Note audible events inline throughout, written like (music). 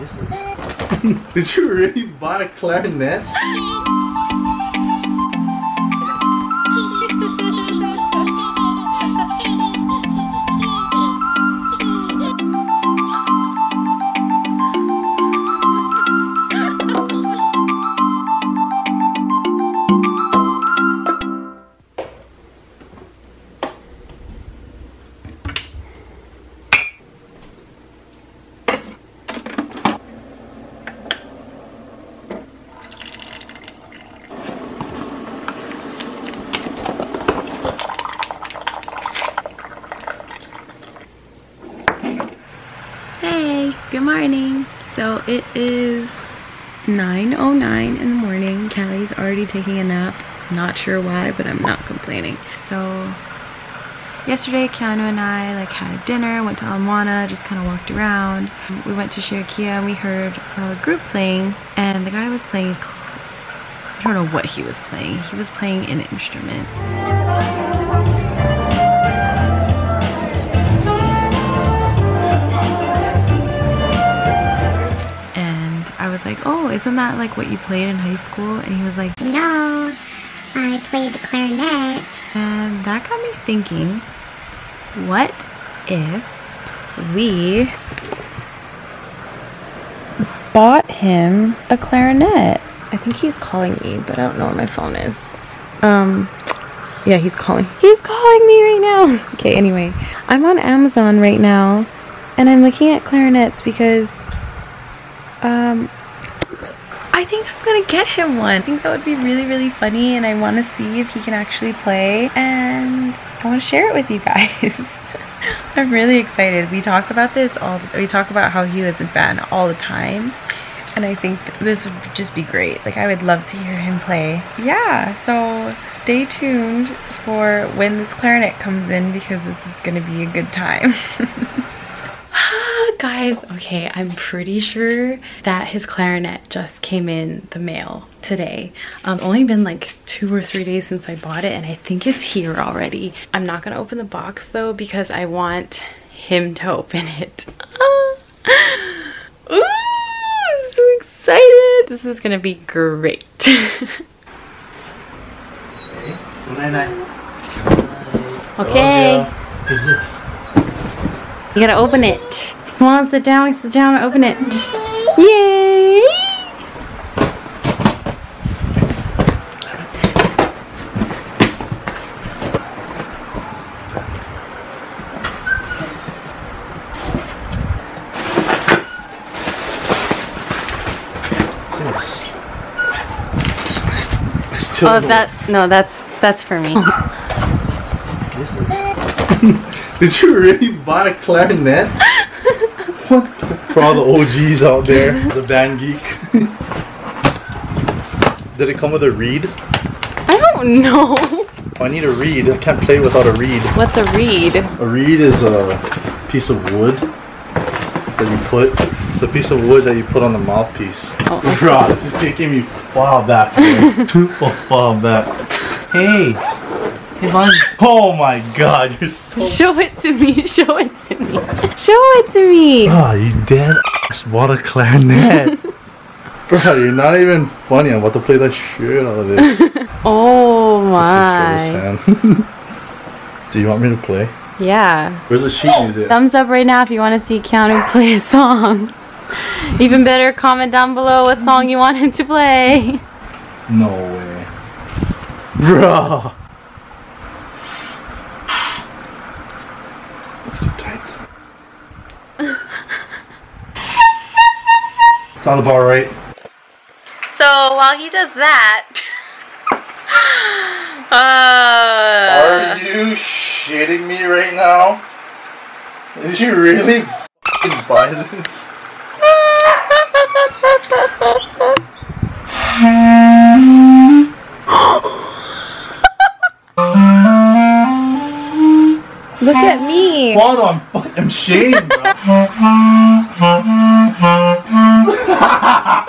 Kisses. (laughs) Did you really buy a clarinet? Good morning. So it is 9.09 in the morning. Callie's already taking a nap. Not sure why, but I'm not complaining. So yesterday, Keanu and I like had dinner, went to Ala Moana, just kind of walked around. We went to Shirokiya and we heard a group playing and the guy was playing, I don't know what he was playing. He was playing an instrument. Oh, isn't that like what you played in high school? And he was like, No, I played the clarinet. and that got me thinking, what if we bought him a clarinet? I think he's calling me, but I don't know where my phone is. Um, yeah, he's calling. He's calling me right now. (laughs) Okay, anyway, I'm on Amazon right now, and I'm looking at clarinets because, um, I think I'm gonna get him one. I think that would be really, really funny, and I want to see if he can actually play, and I want to share it with you guys. (laughs) I'm really excited. We talk about this all. The, we talk about how he was a fan all the time, and I think this would just be great. Like I would love to hear him play. Yeah. So stay tuned for when this clarinet comes in because this is gonna be a good time. (laughs) Guys, okay, I'm pretty sure that his clarinet just came in the mail today. Um, only been like two or three days since I bought it and I think it's here already. I'm not gonna open the box though because I want him to open it. (laughs) Ooh, I'm so excited. This is gonna be great. (laughs) okay, What is this? you gotta open it. Come on, sit down, sit down, and open it. Yay! This. I st- Oh, that no, that's that's for me. (laughs) (laughs) Did you really buy a clarinet? (laughs) (laughs) For all the OGs out there, the band geek. Did it come with a reed? I don't know. Oh, I need a reed. I can't play without a reed. What's a reed? A reed is a piece of wood that you put. It's a piece of wood that you put on the mouthpiece. Oh. (laughs) Bro, this is taking me far back. Too (laughs) far, back. Hey, hey, Bun. Oh my god, you're so. Show it to me. Show it to me. Show it to me. Ah, you dead ass. What a clarinet. (laughs) Bro, you're not even funny. I'm about to play the shit out of this. (laughs) this is Oh my. (laughs) Do you want me to play? Yeah. Where's the sheet music? Thumbs up right now if you want to see Keanu play a song. Even better, comment down below what song you want him to play. No way. Bro. Sound about right. So while he does that, (laughs) uh, Are you shitting me right now? Did you really buy this? (laughs) look at me. Hold (laughs) on,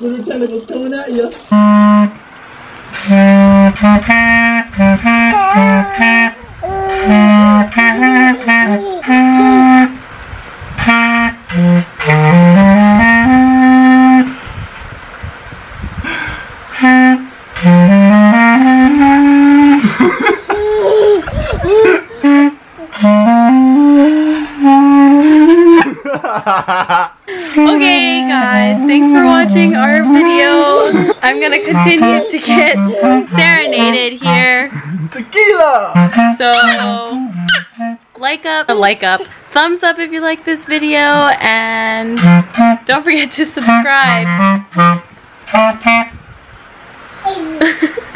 Squidward tentacles coming at you. (laughs) (laughs) Okay, guys, thanks for watching our video. I'm gonna continue to get serenaded here. Tequila! So, like up, like up, thumbs up if you like this video, and don't forget to subscribe. (laughs)